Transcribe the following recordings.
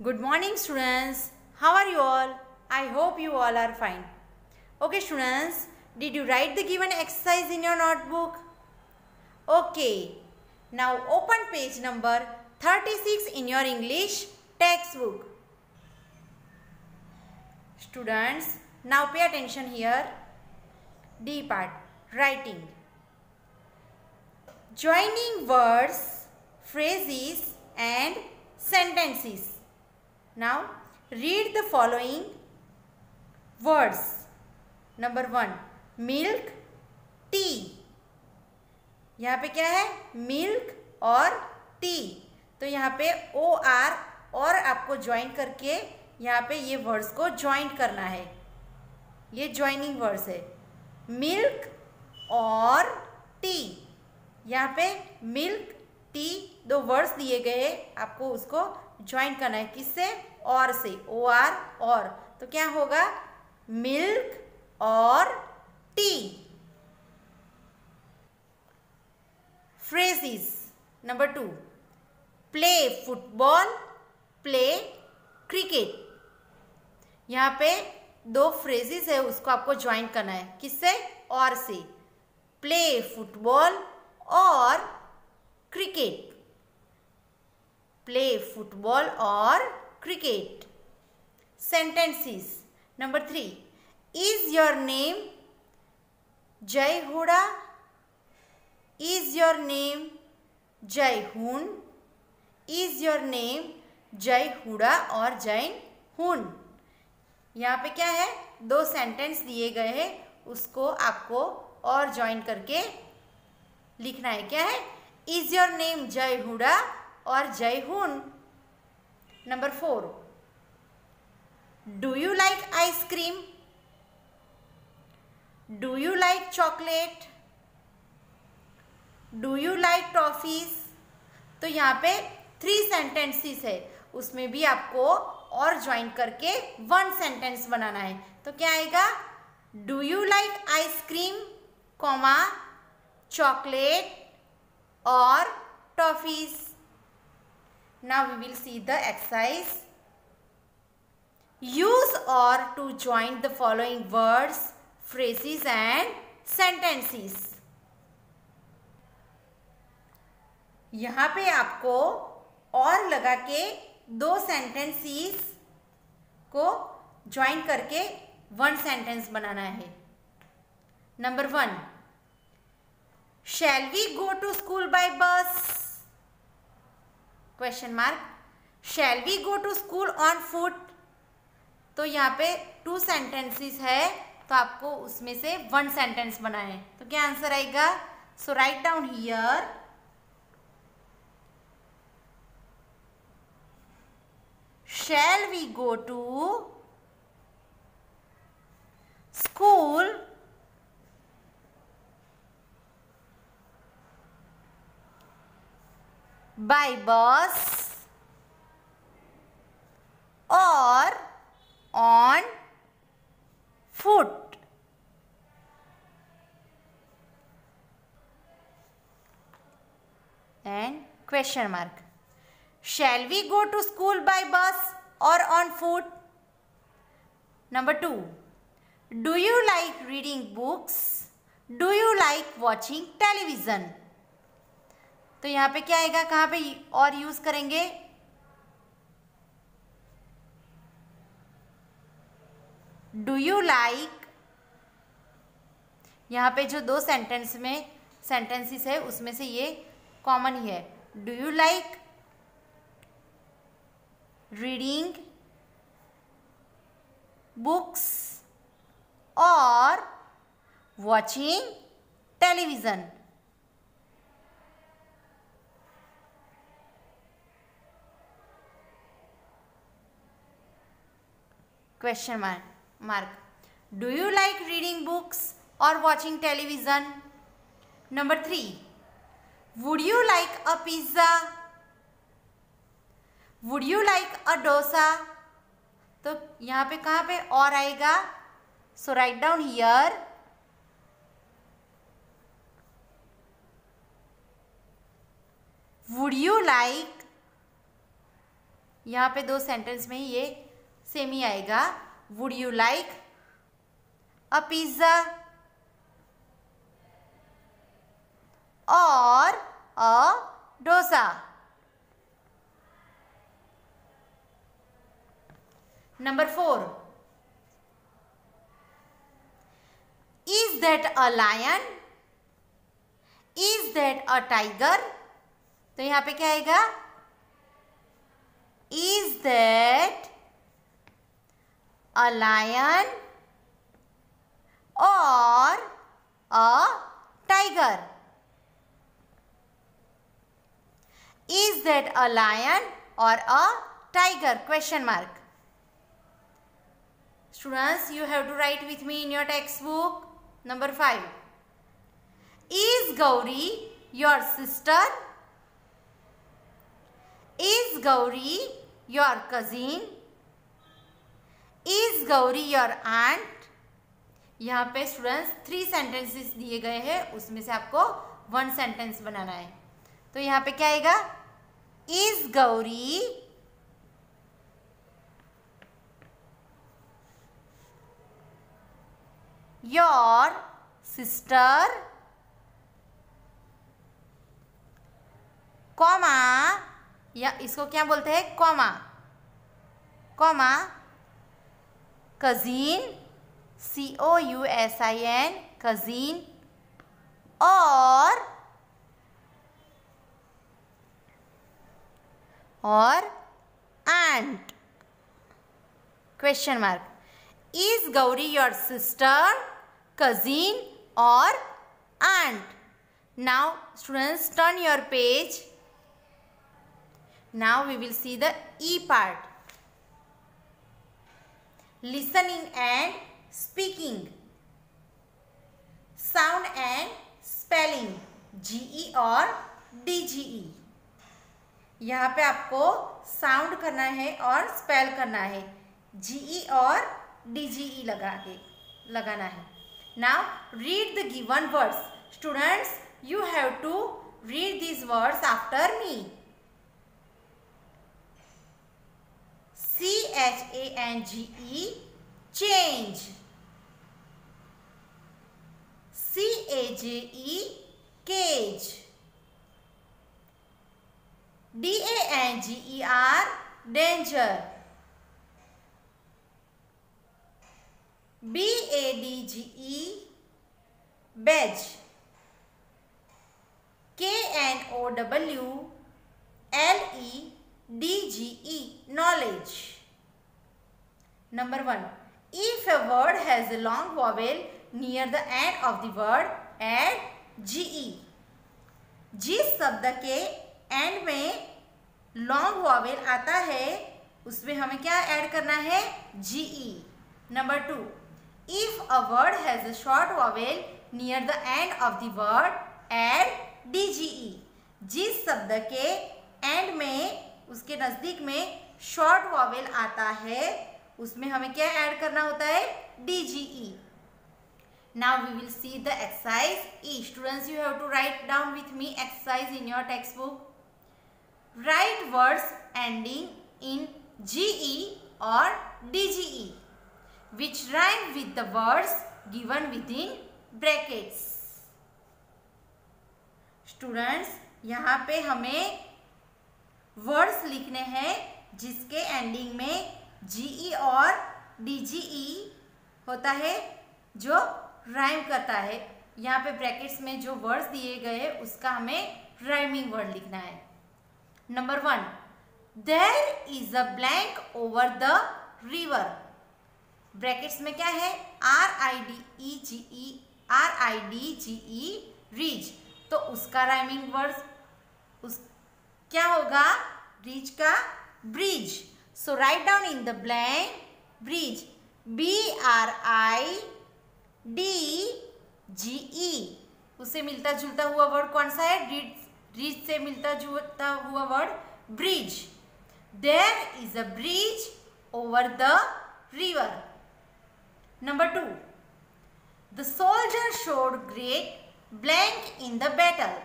Good morning students. How are you all? I hope you all are fine. Okay students, did you write the given exercise in your notebook? Okay. Now open page number 36 in your English textbook. Students, now pay attention here. D part, writing. Joining words, phrases and sentences. now read the following words number one milk tea यहाँ पे क्या है milk और tea तो यहाँ पे O R और आपको ज्वाइन करके यहाँ पे ये वर्ड्स को ज्वाइंट करना है ये ज्वाइनिंग वर्ड्स है मिल्क और टी यहाँ पे मिल्क टी दो वर्ड्स दिए गए आपको उसको ज्वाइन करना है किससे और से ओ आर और तो क्या होगा मिल्क और tea phrases number two play football play cricket यहाँ पे दो फ्रेजिस है उसको आपको ज्वाइन करना है किससे और से प्ले फुटबॉल और क्रिकेट प्ले फुटबॉल और cricket. Sentences. Number 3. Is your name Jai Hoda? Is your name Jai Hoon? Is your name Jai Huda or Jain Hoon? यहाँ पे क्या है दो सेंटेंस दिए गए हैं उसको आपको और ज्वाइन करके लिखना है क्या है is your name Jai Hooda और जय हुन number four do you like ice cream do you like chocolate do you like toffees तो यहाँ पे थ्री सेंटेंसेस है उसमें भी आपको और ज्वाइन करके वन सेंटेंस बनाना है तो क्या आएगा do you like ice cream comma chocolate और toffees Now we will see the exercise. Use or to join the following words, phrases and sentences. यहाँ पे आपको और लगा के दो सेंटेंसीज को ज्वाइन करके वन सेंटेंस बनाना है number one shall we go to school by bus question mark shall we go to school on foot तो यहाँ पे टू सेंटेंसेस है तो आपको उसमें से वन सेंटेंस बना है तो क्या आंसर आएगा so write down here shall we go to school by bus or on foot. And question mark. Shall we go to school by bus or on foot? Number two. Do you like reading books? Do you like watching television? तो यहाँ पे क्या आएगा कहाँ पे और use करेंगे do you like यहाँ पे जो दो सेंटेंस में सेंटेंसेस है उसमें से ये कॉमन ही है do you like reading books और watching television question mark mark do you like reading books और watching television number three would you like a pizza would you like a dosa तो यहां पे कहां पे और आएगा so write down here would you like यहां पे दो सेंटेंस में ही ये सेम ही आएगा would you like a pizza और a dosa number four is that a lion is that a tiger तो यहां पे क्या आएगा that that a lion or a tiger? Is that a lion or a tiger? Question mark. Students, you have to write with me in your textbook. Number 5. Is Gauri your sister? Is Gauri your cousin? Is Gauri your aunt यहाँ पे students three sentences दिए गए हैं उसमें से आपको one sentence बनाना है तो यहाँ पे क्या आएगा is Gauri your sister comma या इसको क्या बोलते हैं comma comma cousin, cousin, cousin, or aunt, question mark. Is Gauri your sister, cousin or aunt? Now students, turn your page. Now we will see the E part. listening and speaking sound and spelling e d और e यहाँ पे आपको sound करना है और spell करना है G ई e और डी जी ई लगा के लगाना है now read the given words students you have to read this words after me H A N G E, change. C A G E, cage. D A N G E R, danger. B A D G E, badge. K N O W L E D G E knowledge number one If a word has a long vowel near the end of the word add ge. जिस शब्द के and में long vowel आता है उसमें हमें क्या add करना है G E number two if a word has a short vowel near the end of third word add D G E जिस शब्द के एंड में उसके नज़दीक में शॉर्ट वॉवेल आता है उसमें हमें क्या ऐड करना होता है D G E now we will see the exercise E students you have to write down with me exercise in your text book write words ending in G E और D G E which rhyme with the words given within brackets students यहाँ पे हमें words लिखने हैं जिसके ending में GE e और डीजीई e होता है जो राइम करता है यहाँ पे ब्रैकेट्स में जो वर्ड्स दिए गए उसका हमें राइमिंग वर्ड लिखना है number one there is a blank over the river brackets में क्या है R I D E G E R I D G E ridge तो उसका राइमिंग वर्ड उस क्या होगा रीच का bridge So write down in the blank bridge. B R I D G E. उसे मिलता जुलता हुआ वर्ड कौन सा है ब्रिज ब्रिज से मिलता जुलता हुआ word bridge there is a bridge over the river number two the soldier showed great blank in the battle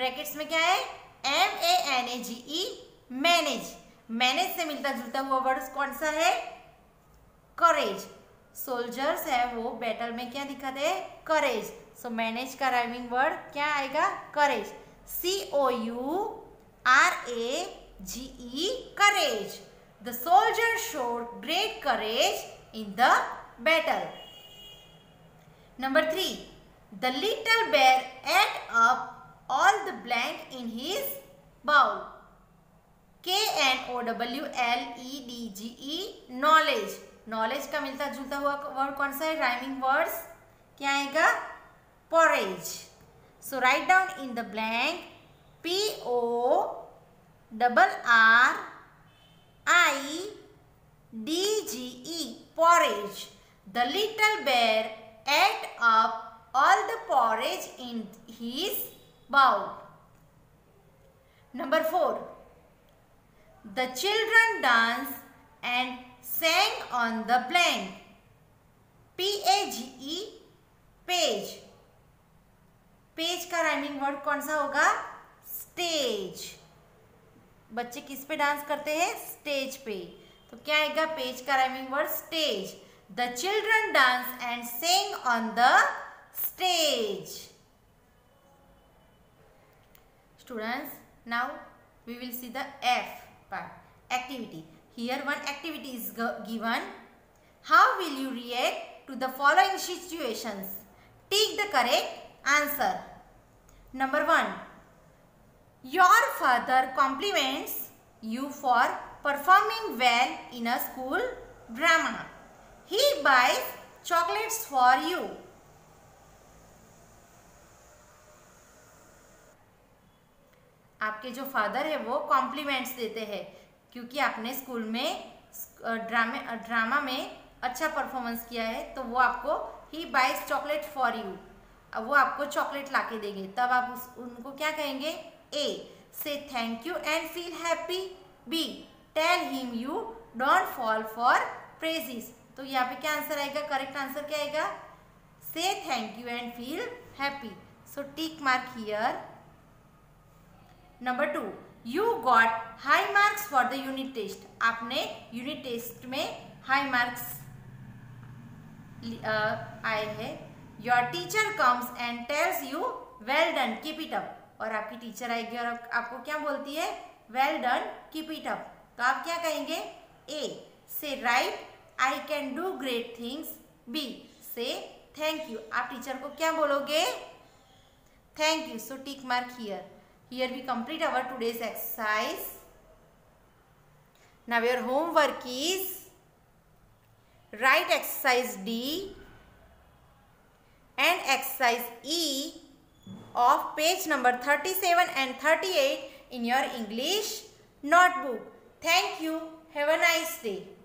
brackets में क्या है M A N A G E manage manage से मिलता जुलता हुआ वर्ड कौन सा है करेज सोल्जर्स है वो बैटल में क्या दिखाते हैं करेज सो मैनेज का राइमिंग वर्ड क्या आएगा courage C O U R A G E courage the soldier showed great courage in the battle number three the little bear ate up all the blank in his bowl K N O W L E D G E knowledge knowledge का मिलता जुलता हुआ word कौन सा है rhyming words क्या आएगा porridge so write down in the blank P O double R I D G E porridge the little bear ate up all the porridge in his bowl number four The children danced and sang on the plank. E, P-A-G-E, page. Page का rhyming word कौन सा होगा stage बच्चे किस पे dance करते हैं stage पे तो क्या आएगा पेज का rhyming word stage the children dance and sing on the stage students now we will see the F activity. Here one activity is given. How will you react to the following situations? Take the correct answer. Number 1. Your father compliments you for performing well in a school drama. He buys chocolates for you. आपके जो father है वो compliments देते हैं क्योंकि आपने school में ड्रामे ड्रामा में अच्छा परफॉर्मेंस किया है तो वो आपको he buys chocolate for you वो आपको चॉकलेट ला के देंगे तब आप उस उनको क्या कहेंगे A say thank you and feel happy B tell him you don't fall for praises तो यहाँ पे क्या आंसर आएगा करेक्ट आंसर क्या आएगा say thank you and feel happy so tick mark here number two you got high marks for the unit test आपने unit test में high marks आए हैं your teacher comes and tells you well done keep it up और आपकी teacher आएगी और आपको क्या बोलती है well done keep it up तो आप क्या कहेंगे A say right I can do great things B say thank you आप टीचर को क्या बोलोगे thank you so tick mark here Here we complete our today's exercise. Now your homework is write exercise D and exercise E of page number 37 and 38 in your English notebook. Thank you. Have a nice day.